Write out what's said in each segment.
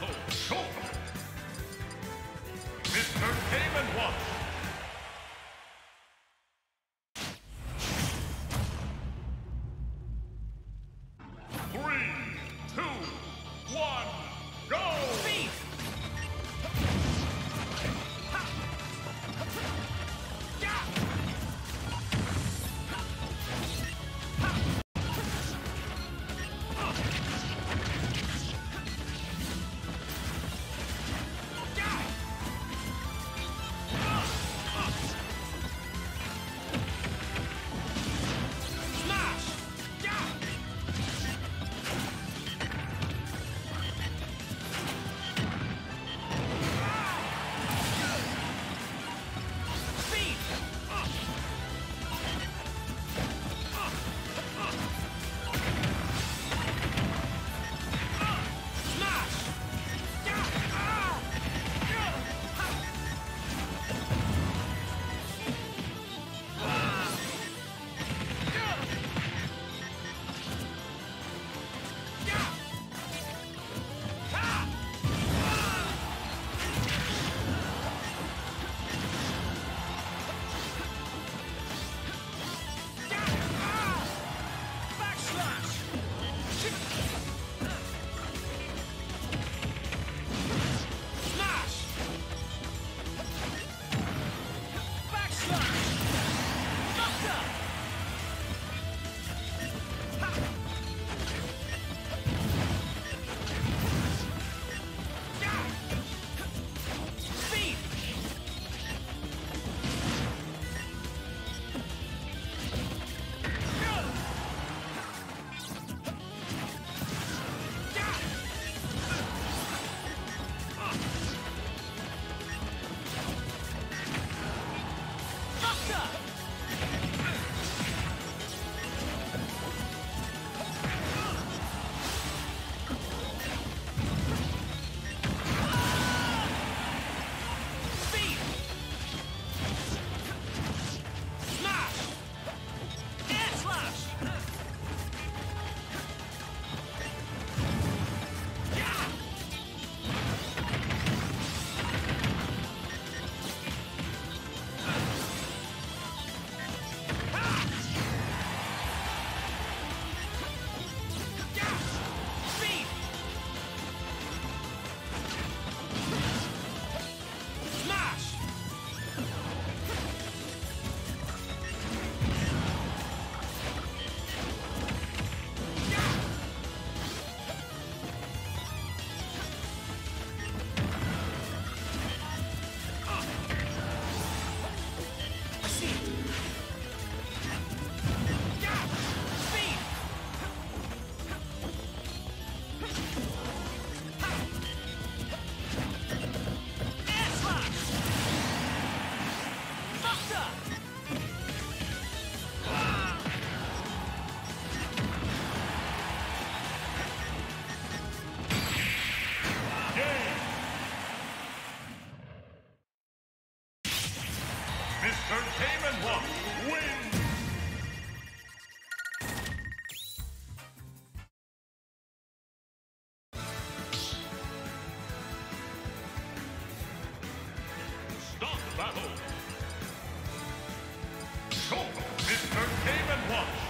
Bravo. battle. Mr. Game & Watch.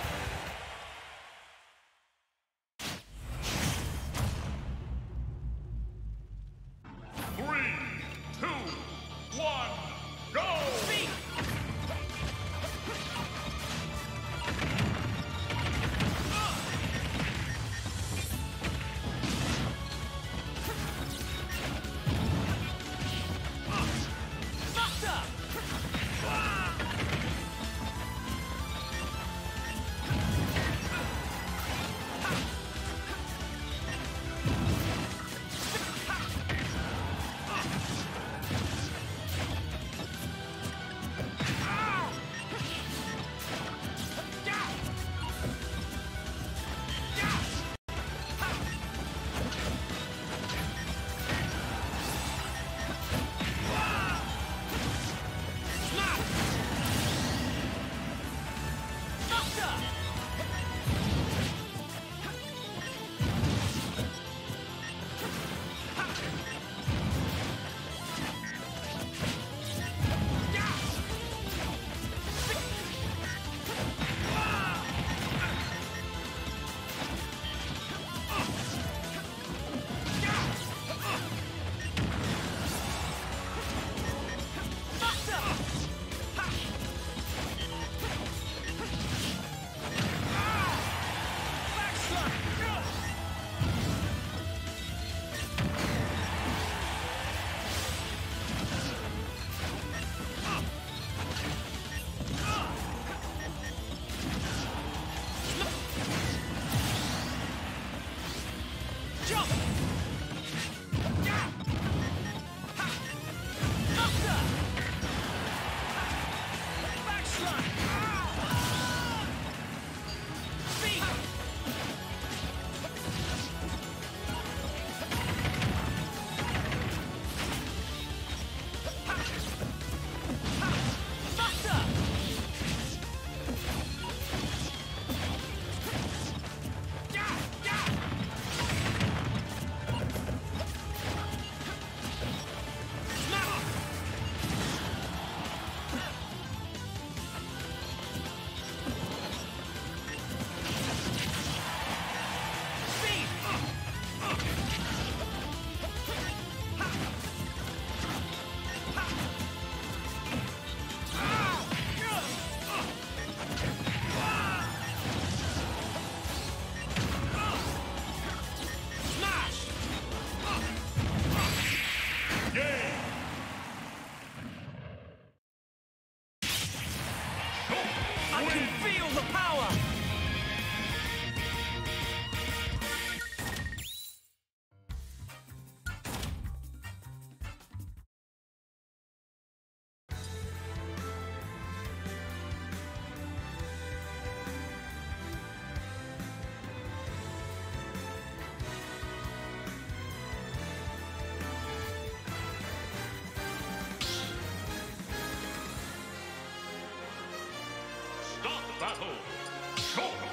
Battle. Show!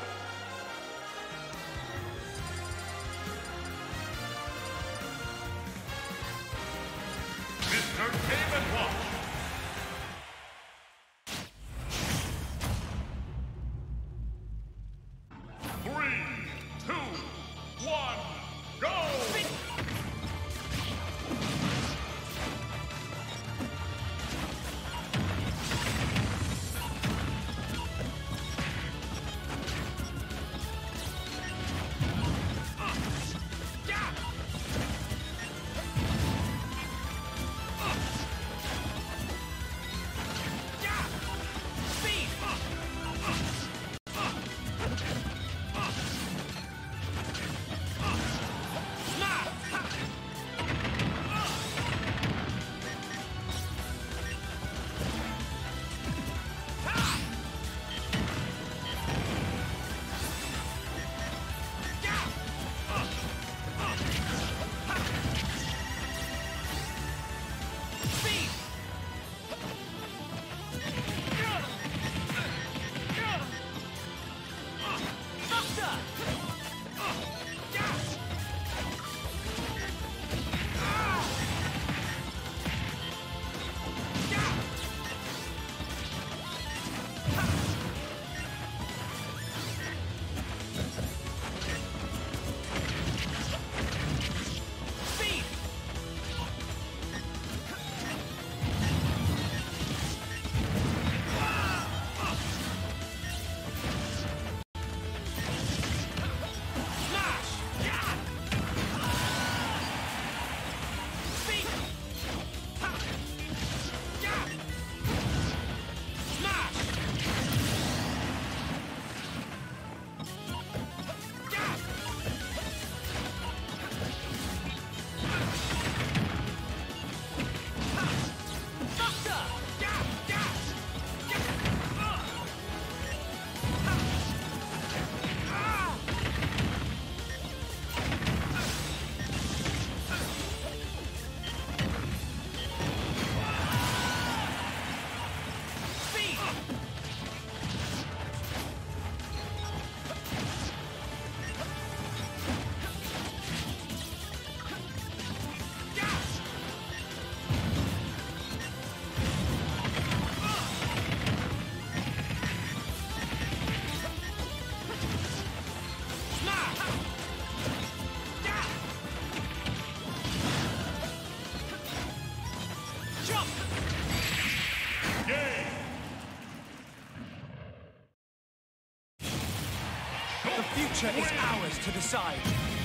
future is ours to decide.